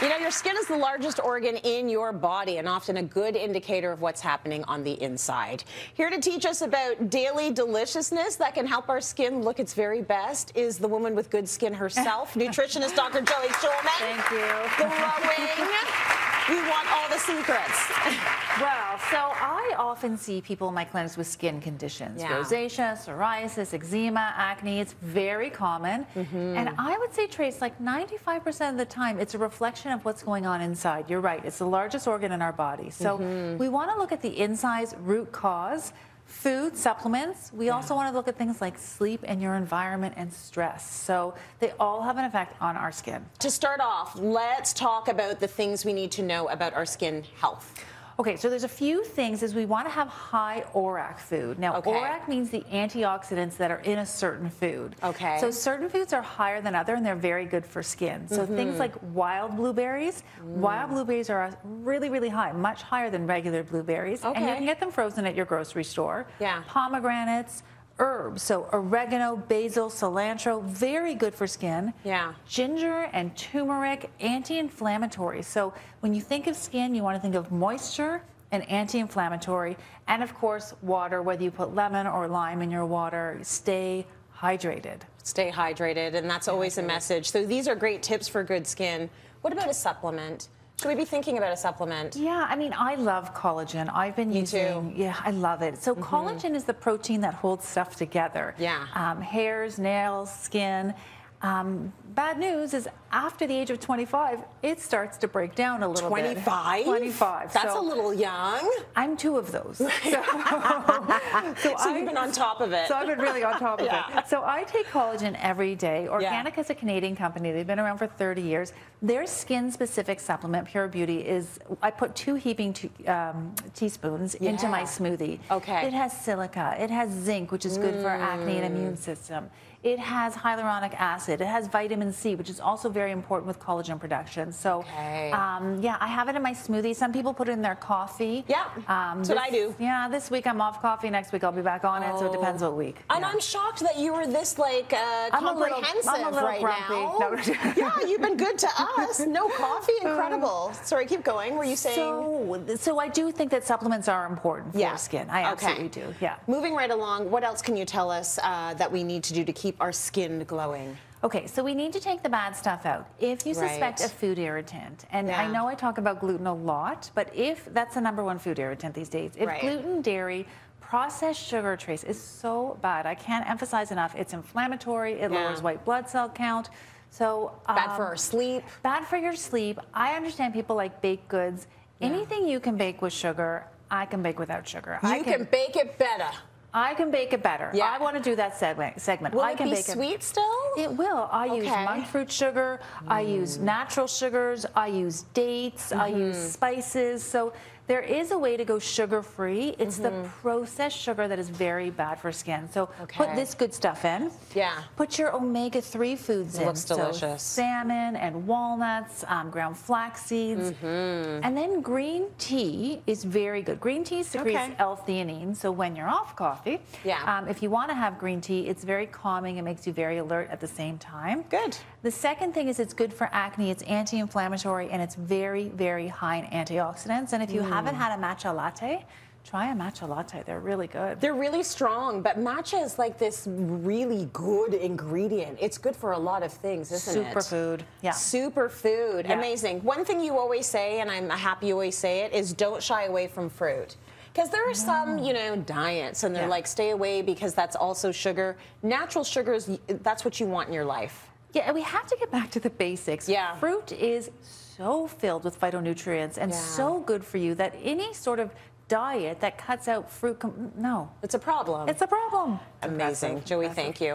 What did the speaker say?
You know, your skin is the largest organ in your body and often a good indicator of what's happening on the inside. Here to teach us about daily deliciousness that can help our skin look its very best is the woman with good skin herself, nutritionist Dr. Joey Shulman. Thank you. Glowing. We want all the secrets. Well, so I often see people in my clinics with skin conditions Yeah. rosacea, psoriasis, eczema, acne. It's very common. Mm-hmm. And I would say, Trace, like 95% of the time, it's a reflection of what's going on inside. You're right, it's the largest organ in our body. So Mm-hmm. we want to look at the inside's root cause. Food, supplements. We also want to look at things like sleep and your environment and stress. So they all have an effect on our skin. To start off, let's talk about the things we need to know about our skin health. Okay, so there's a few things is we want to have high ORAC food. Now, Okay. ORAC means the antioxidants that are in a certain food. Okay. So certain foods are higher than other, and they're very good for skin. So Mm-hmm. things like wild blueberries, Mm. wild blueberries are really, really high, much higher than regular blueberries. Okay. And you can get them frozen at your grocery store. Yeah. Pomegranates. Herbs, so oregano, basil, cilantro, very good for skin. Yeah. Ginger and turmeric, anti-inflammatory. So when you think of skin, you want to think of moisture and anti-inflammatory, and of course water. Whether you put lemon or lime in your water, stay hydrated. Stay hydrated, and that's always a message. So these are great tips for good skin. What about a supplement? Should we be thinking about a supplement? Yeah, I mean, I love collagen. I've been Me using. too. Yeah, I love it. So collagen is the protein that holds stuff together. Yeah. Um, hairs, nails, skin. Um, bad news is after the age of 25, it starts to break down a little bit. 25? 25. That's so a little young. I'm two of those. So, so So I- you've been on top of it. So I've been really on top of Yeah. it. So I take collagen every day. Organika is a Canadian company. They've been around for 30 years. Their skin-specific supplement, Pure Beauty, is I put two heaping te- um, teaspoons into my smoothie. Okay. It has silica. It has zinc, which is good for acne Mm. and immune system. It has hyaluronic acid. It has vitamin C, which is also very important with collagen production. So, Okay. um, yeah, I have it in my smoothie. Some people put it in their coffee. Yeah, that's what I do. Yeah, this week I'm off coffee. Next week I'll be back on it. So it depends what week. And Yeah. I'm shocked that you were this like uh, I'm a little- comprehensive I'm a little right grumpy. now. No. yeah, you've been good to us. No coffee, incredible. Sorry, keep going. Were you saying? So, so I do think that supplements are important for Yeah. skin. I Okay. absolutely do. Yeah. Moving right along, what else can you tell us uh, that we need to do to keep our skin glowing? Okay, so we need to take the bad stuff out. If you suspect Right. a food irritant, and Yeah. I know I talk about gluten a lot, but if that's the number one food irritant these days, if Right. gluten, dairy, processed sugar trace is so bad, I can't emphasize enough. It's inflammatory. It Yeah. lowers white blood cell count. So Bad um, for our sleep. Bad for your sleep. I understand people like baked goods. Anything you can bake with sugar, I can bake without sugar. I You can bake it better. I can bake it better. Yeah. I want to do that segment. Segment. Will I it can be bake sweet still? It will. I use Okay. Mm. monk fruit sugar. I use natural sugars. I use dates. I Mm-hmm. use spices. So there is a way to go sugar free. It's the processed sugar that is very bad for skin. So put Mm-hmm. This good stuff in. Yeah. Put your omega 3 foods in. looks So delicious. salmon and walnuts, um, ground flax seeds. Mm-hmm. And then green tea is very good. Green tea secretes Okay. L-theanine. So when you're off coffee, Yeah. um, if you want to have green tea, it's very calming. It makes you very alert at the same time. Good. The second thing is it's good for acne. It's anti-inflammatory and it's very, very high in antioxidants. And if you haven't Mm. had a matcha latte, try a matcha latte. They're really good. They're really strong, but matcha is like this really good ingredient. It's good for a lot of things, isn't it? Superfood. Yeah. Superfood. Yeah. Amazing. One thing you always say, and I'm happy you always say it, is don't shy away from fruit. Because there are some, you know, diets, and they're Yeah. like, stay away because that's also sugar. Natural sugars, that's what you want in your life. Yeah, and we have to get back to the basics. Yeah. Fruit is so filled with phytonutrients and Yeah. so good for you that any sort of diet that cuts out fruit, com- no, It's a problem. it's a problem. Amazing. Impressive. Joey, Impressive. thank you.